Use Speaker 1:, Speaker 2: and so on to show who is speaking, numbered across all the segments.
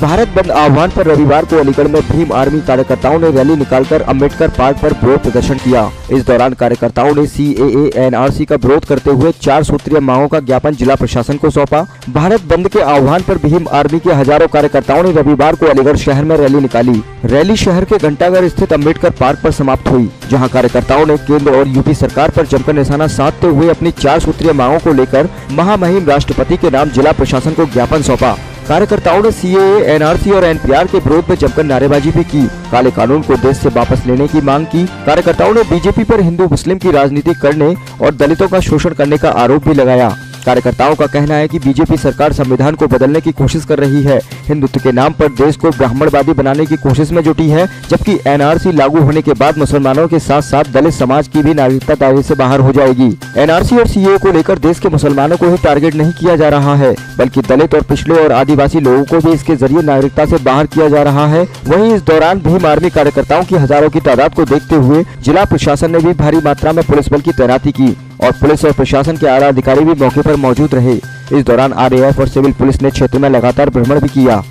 Speaker 1: भारत बंद आह्वान पर रविवार को अलीगढ़ में भीम आर्मी कार्यकर्ताओं ने रैली निकालकर अंबेडकर पार्क पर विरोध प्रदर्शन किया। इस दौरान कार्यकर्ताओं ने सी ए एनआरसी का विरोध करते हुए चार सूत्रीय मांगों का ज्ञापन जिला प्रशासन को सौंपा। भारत बंद के आह्वान पर भीम आर्मी के हज़ारों कार्यकर्ताओं ने रविवार को अलीगढ़ शहर में रैली निकाली। रैली शहर के घंटाघर स्थित अंबेडकर पार्क पर समाप्त हुई, जहाँ कार्यकर्ताओं ने केंद्र और यूपी सरकार पर जमकर निशाना साधते हुए अपनी चार सूत्रीय मांगों को लेकर महामहिम राष्ट्रपति के नाम जिला प्रशासन को ज्ञापन सौंपा। कार्यकर्ताओं ने CAA एनआरसी और एनपीआर के विरोध में जमकर नारेबाजी भी की। काले कानून को देश से वापस लेने की मांग की। कार्यकर्ताओं ने बीजेपी पर हिंदू, मुस्लिम की राजनीति करने और दलितों का शोषण करने का आरोप भी लगाया। कार्यकर्ताओं का कहना है कि बीजेपी सरकार संविधान को बदलने की कोशिश कर रही है। हिंदुत्व के नाम पर देश को ब्राह्मणवादी बनाने की कोशिश में जुटी है, जबकि एनआरसी लागू होने के बाद मुसलमानों के साथ साथ दलित समाज की भी नागरिकता दायरे से बाहर हो जाएगी। एनआरसी और सीए को लेकर देश के मुसलमानों को ही टारगेट नहीं किया जा रहा है, बल्कि दलित और पिछड़े और आदिवासी लोगों को भी इसके ज़रिए नागरिकता से बाहर किया जा रहा है। वहीं इस दौरान भीम आर्मी कार्यकर्ताओं की हज़ारों की तादाद को देखते हुए जिला प्रशासन ने भी भारी मात्रा में पुलिस बल की तैनाती की। और पुलिस और प्रशासन के आला अधिकारी भी मौके पर मौजूद रहे। इस दौरान आरएएफ और सिविल पुलिस ने क्षेत्र में लगातार भ्रमण भी किया।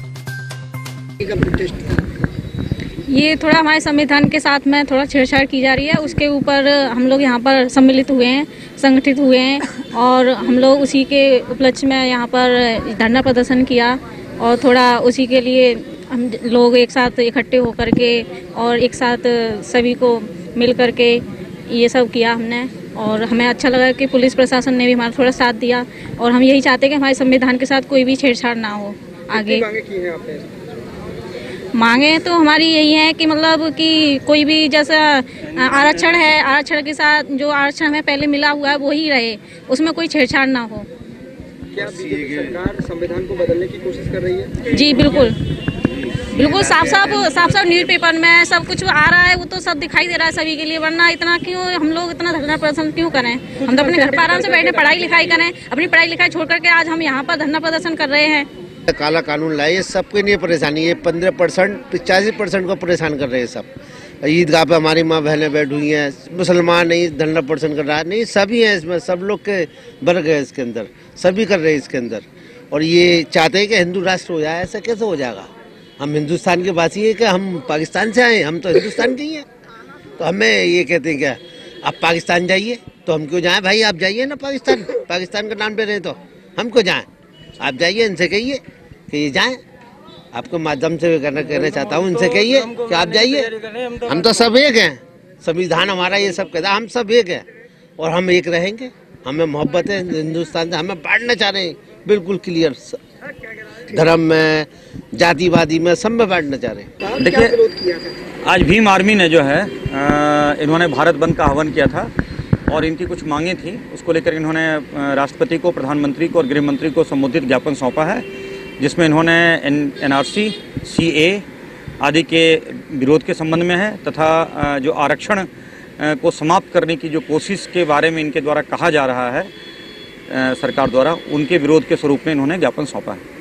Speaker 2: ये थोड़ा हमारे संविधान के साथ में थोड़ा छेड़छाड़ की जा रही है। उसके ऊपर हम लोग यहाँ पर सम्मिलित हुए हैं, संगठित हुए हैं और हम लोग उसी के उपलक्ष्य में यहाँ पर धरना प्रदर्शन किया और थोड़ा उसी के लिए हम लोग एक साथ इकट्ठे होकर के और एक साथ सभी को मिल कर के ये सब किया हमने। और हमें अच्छा लगा कि पुलिस प्रशासन ने भी हमारा थोड़ा साथ दिया और हम यही चाहते हैं कि हमारे संविधान के साथ कोई भी छेड़छाड़ ना हो आगे। मांगे तो हमारी यही है कि मतलब कि कोई भी जैसा आरक्षण है आरक्षण के साथ जो आरक्षण हमें पहले मिला हुआ है वही रहे उसमें कोई छेड़छाड़ ना हो।
Speaker 3: क्या सरकार संविधान को बदलने की कोशिश कर रही है?
Speaker 2: जी बिल्कुल। बिल्कुल साफ़ साफ़ साफ़ साफ़ न्यूज़ पेपर में सब कुछ आ रहा है, वो तो सब दिखाई दे रहा है सभी के लिए, वरना इतना क्यों, हम लोग इतना धरना प्रदर्शन क्यों करें? हम तो अपने घर पर आराम से बैठे पढ़ाई लिखाई करें, अपनी पढ़ाई लिखाई छोड़ करके आज हम यहाँ पर धरना प्रदर्शन कर रहे हैं।
Speaker 4: काला कानून लाए, ये सबके लिए परेशानी है, पंद्रह परसेंट पचासी परसेंट को परेशान कर रहे हैं सब। ईदगाह पे हमारी माँ बहनें बैठ हुई हैं, मुसलमान नहीं, धरना प्रदर्शन कर रहा है, नहीं, सभी हैं इसमें, सब लोग के वर्ग है इसके अंदर, सभी कर रहे हैं इसके अंदर। और ये चाहते हैं कि हिंदू राष्ट्र हो जाए, ऐसा कैसे हो जाएगा? हम हिंदुस्तान के वासी है कि हम पाकिस्तान से आए हम तो हिंदुस्तान के ही हैं। तो हमें ये कहते हैं क्या? आप पाकिस्तान जाइए। तो हम क्यों जाएँ? भाई आप जाइए ना पाकिस्तान। पाकिस्तान का नाम ले रहे तो हम क्यों जाएँ? आप जाइए इनसे कहिए कि ये जाएँ। आपको माध्यम से कहना कहना चाहता हूँ इनसे कहिए कि आप जाइए। हम तो सब एक हैं। संविधान हमारा ये सब कहता हम सब एक हैं। और हम एक रहेंगे। हमें मोहब्बत है हिंदुस्तान से हमें बांटना चाह रहे हैं। बिल्कुल क्लियर धर्म में जातिवादी में सब में बांटना चाह रहे हैं।
Speaker 5: देखिए आज भीम आर्मी ने जो है इन्होंने भारत बंद का आह्वान किया था और इनकी कुछ मांगे थी। उसको लेकर इन्होंने राष्ट्रपति को प्रधानमंत्री को और गृह मंत्री को संबोधित ज्ञापन सौंपा है जिसमें इन्होंने N N R C C A आदि के विरोध के संबंध में है तथा जो आरक्षण को समाप्त करने की जो कोशिश के बारे में इनके द्वारा कहा जा रहा है सरकार द्वारा उनके विरोध के स्वरूप में इन्होंने ज्ञापन सौंपा है।